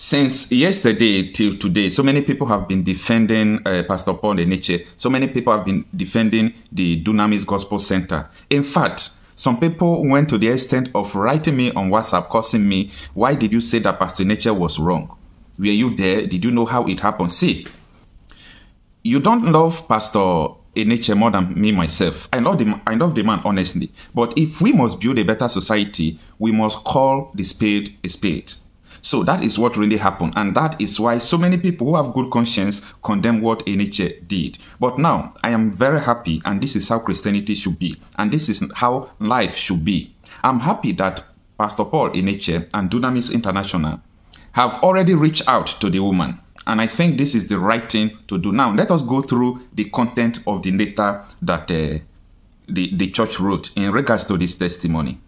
Since yesterday till today, so many people have been defending uh, Pastor Paul Enenche. So many people have been defending the Dunamis Gospel Center. In fact, some people went to the extent of writing me on WhatsApp, cursing me, why did you say that Pastor Enenche was wrong? Were you there? Did you know how it happened? See, you don't love Pastor Enenche more than me myself. I love the I love the man honestly. But if we must build a better society, we must call the spade a spade. So that is what really happened, and that is why so many people who have good conscience condemn what Enenche did. But now I am very happy, and this is how Christianity should be, and this is how life should be. I'm happy that Pastor Paul Enenche and Dunamis International have already reached out to the woman and I think this is the right thing to do. Now, let us go through the content of the letter that uh, the, the church wrote in regards to this testimony.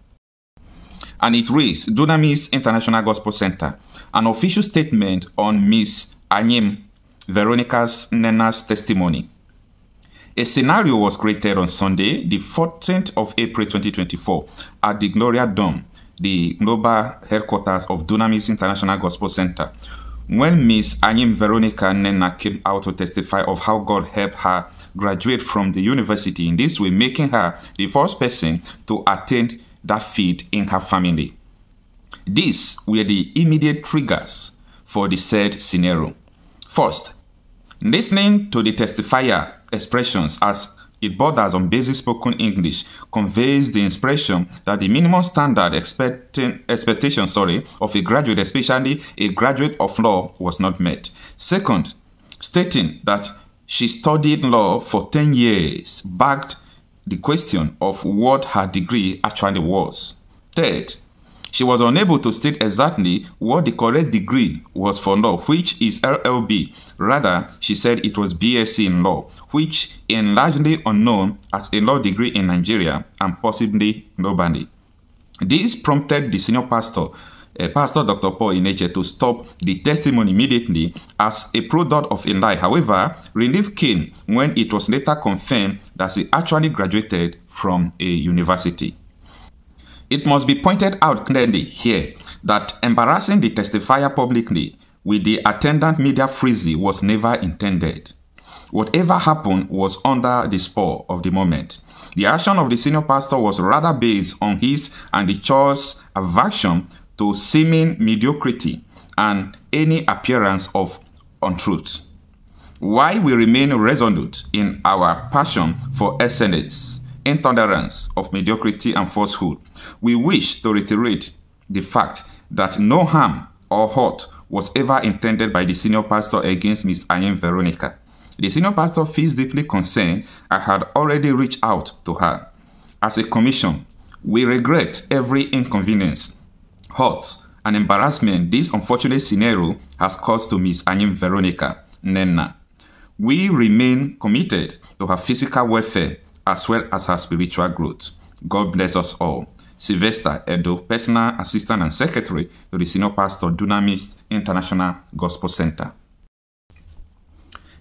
And it reads Dunamis International Gospel Center, an official statement on Miss Anyim Veronica's Nnenna's testimony. A scenario was created on Sunday, the 14th of April 2024, at the Glory Dome, the global headquarters of Dunamis International Gospel Center, when Miss Anyim Veronica Nnenna came out to testify of how God helped her graduate from the university in this way, making her the first person to attain that feat in her family. These were the immediate triggers for the said scenario. First, listening to the testifier expressions as it borders on basic spoken English, conveys the impression that the minimum standard expectation sorry, of a graduate, especially a graduate of law, was not met. Second, stating that she studied law for 10 years backed the question of what her degree actually was. Third, she was unable to state exactly what the correct degree was for law, which is LLB. Rather, she said it was BSc in law, which is largely unknown as a law degree in Nigeria and possibly globally. This prompted the senior pastor, uh, Pastor Dr. Paul Enenche, to stop the testimony immediately as a product of a lie. However, relief came when it was later confirmed that she actually graduated from a university. It must be pointed out clearly here that embarrassing the testifier publicly with the attendant media frenzy was never intended. Whatever happened was under the spur of the moment. The action of the senior pastor was rather based on his and the church's aversion to seeming mediocrity and any appearance of untruth. Why we remain resolute in our passion for excellence intolerance of mediocrity and falsehood, we wish to reiterate the fact that no harm or hurt was ever intended by the senior pastor against Miss Anyim Veronica. The senior pastor feels deeply concerned and had already reached out to her. As a commission, we regret every inconvenience, hurt, and embarrassment this unfortunate scenario has caused to Miss Anyim Veronica Nnenna. We remain committed to her physical welfare as well as her spiritual growth. God bless us all. Sylvester Edo, personal assistant and secretary to the senior pastor Dunamis International Gospel Center.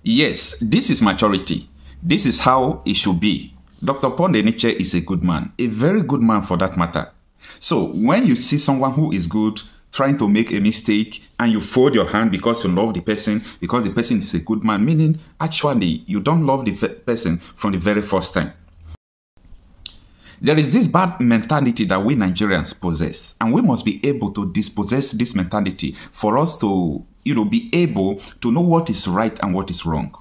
Yes, this is maturity. This is how it should be. Dr. Paul is a good man, a very good man for that matter. So when you see someone who is good trying to make a mistake and you fold your hand because you love the person, because the person is a good man, meaning actually you don't love the person from the very first time. There is this bad mentality that we Nigerians possess, and we must be able to dispossess this mentality for us to, you know, be able to know what is right and what is wrong.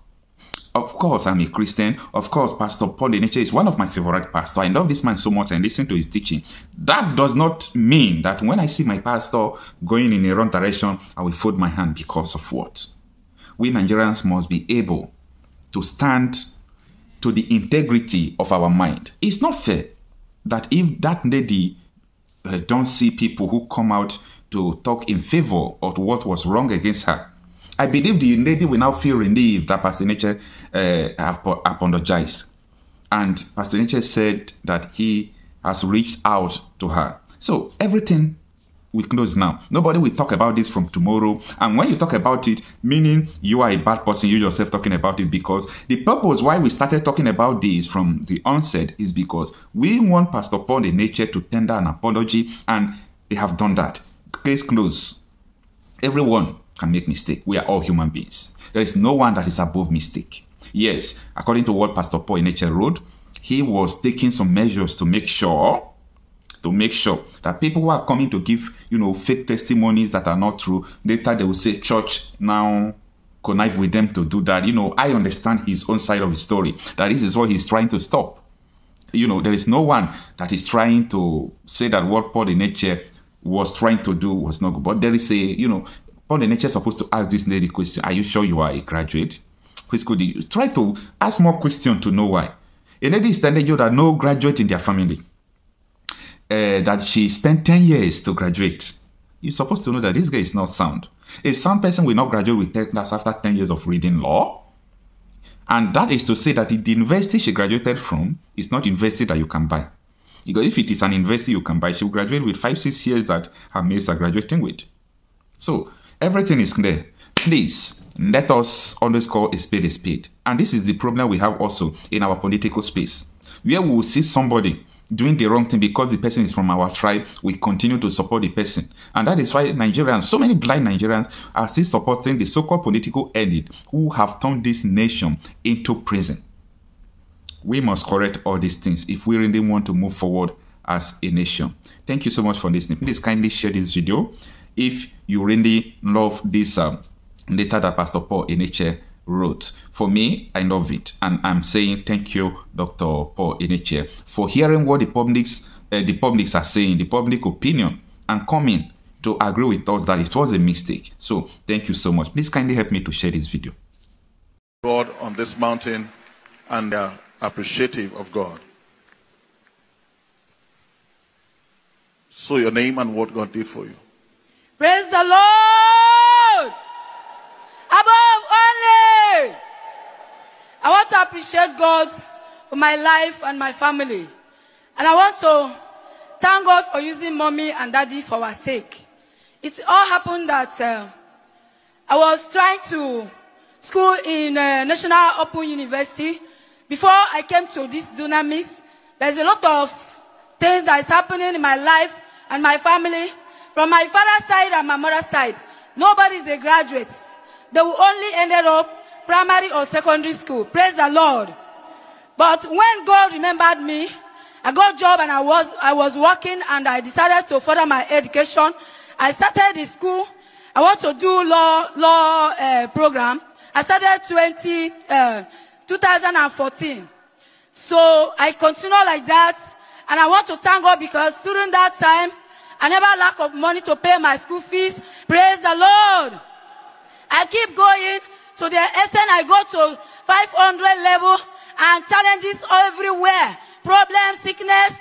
Of course, I'm a Christian. Of course, Pastor Paul Enenche is one of my favorite pastors. I love this man so much and listen to his teaching. That does not mean that when I see my pastor going in a wrong direction, I will fold my hand because of what? We Nigerians must be able to stand to the integrity of our mind. It's not fair that if that lady uh, don't see people who come out to talk in favor of what was wrong against her, I believe the lady will now feel relieved that Pastor Enenche uh, have apologized. And Pastor Enenche said that he has reached out to her. So everything will close now. Nobody will talk about this from tomorrow. And when you talk about it, meaning you are a bad person, you yourself talking about it, because the purpose why we started talking about this from the onset is because we want Pastor Paul Enenche to tender an apology, and they have done that. Case closed. Everyone can make mistake. We are all human beings. There is no one that is above mistake. Yes, according to what Pastor Paul Enenche wrote, he was taking some measures to make sure to make sure that people who are coming to give, you know, fake testimonies that are not true, later they will say church now connive with them to do that. You know, I understand his own side of the story. That this is what he's trying to stop. You know, there is no one that is trying to say that what Paul Enenche was trying to do was not good. But there is a, you know, Paul Enenche is supposed to ask this lady question, are you sure you are a graduate? Which could you try to ask more questions to know why? A lady is telling you that no graduate in their family, uh, that she spent 10 years to graduate. You're supposed to know that this guy is not sound. A sound person will not graduate with 10 class after 10 years of reading law. And that is to say that the university she graduated from is not university that you can buy. Because if it is an university you can buy, she will graduate with five, six years that her mates are graduating with. So everything is clear. Please let us always call a spade a spade. And this is the problem we have also in our political space, where we will see somebody doing the wrong thing because the person is from our tribe, we continue to support the person. And that is why Nigerians, so many blind Nigerians, are still supporting the so called political elite who have turned this nation into prison. We must correct all these things if we really want to move forward as a nation. Thank you so much for listening. Please kindly share this video if you really love this um, letter that Pastor Paul Enenche wrote. For me, I love it. And I'm saying thank you, Dr. Paul Enenche, for hearing what the publics, uh, the publics are saying, the public opinion, and coming to agree with us that it was a mistake. So thank you so much. Please kindly help me to share this video. God on this mountain and are appreciative of God. So your name and what God did for you. The Lord. Above only. I want to appreciate God for my life and my family. And I want to thank God for using mommy and daddy for our sake. It all happened that uh, I was trying to school in uh, National Open University. Before I came to this dunamis, there's a lot of things that is happening in my life and my family. From my father's side and my mother's side, nobody is a graduate. They will only ended up primary or secondary school. Praise the Lord. But when God remembered me, I got a job and I was I was working and I decided to further my education. I started the school. I want to do law law uh, program. I started 20, uh, 2014. So I continue like that, and I want to thank God because during that time, I never lack of money to pay my school fees. Praise the Lord. I keep going to the extent I go to 500 level and challenges everywhere. Problem, sickness,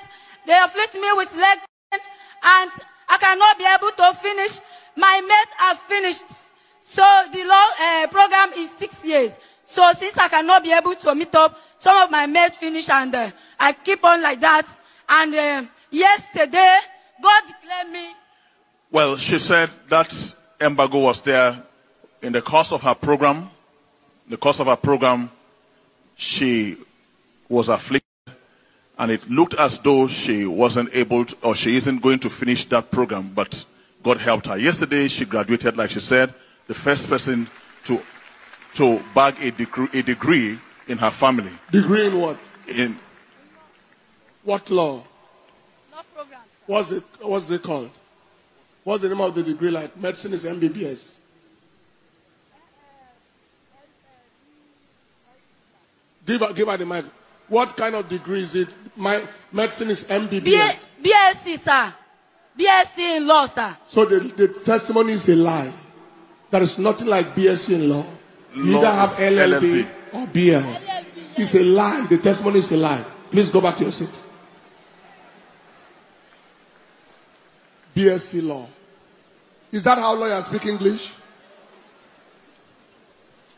they afflict me with leg pain and I cannot be able to finish. My mates have finished. So the law uh, program is six years. So since I cannot be able to meet up, some of my mates finish and uh, I keep on like that. And uh, yesterday, God declared me. Well, she said that embargo was there in the course of her program. In the course of her program, she was afflicted and it looked as though she wasn't able to, or she isn't going to finish that program, but God helped her. Yesterday, she graduated, like she said, the first person to, to bag a degree, a degree in her family. Degree in what? In, What law? Law program. What's it, what's it called? What's the name of the degree like? Medicine is MBBS. Give her, give her the mic. What kind of degree is it? My medicine is B- MBBS. BSc, sir. BSc in law, sir. So the, the testimony is a lie. There is nothing like BSc in law. You Law either have LLB, LLB. or BL. It's a lie. The testimony is a lie. Please go back to your seat. BSc law. Is that how lawyers speak English?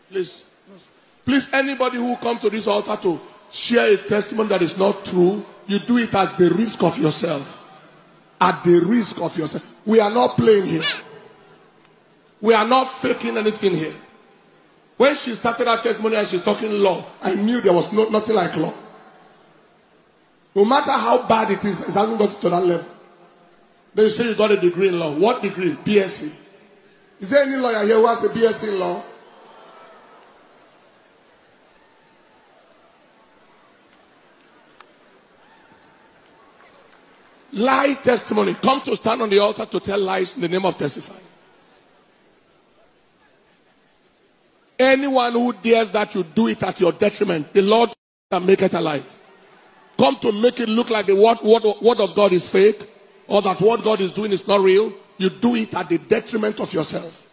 Please. Please, anybody who come to this altar to share a testimony that is not true, you do it at the risk of yourself. At the risk of yourself. We are not playing here. We are not faking anything here. When she started her testimony and she's talking law, I knew there was no, nothing like law. No matter how bad it is, it hasn't got to that level. Then you say you got a degree in law. What degree? BSc. Is there any lawyer here who has a BSc in law? Lie testimony. Come to stand on the altar to tell lies in the name of testifying. Anyone who dares that you do it at your detriment, the Lord can make it alive. Come to make it look like the word, word, word of God is fake or that what God is doing is not real. You do it at the detriment of yourself.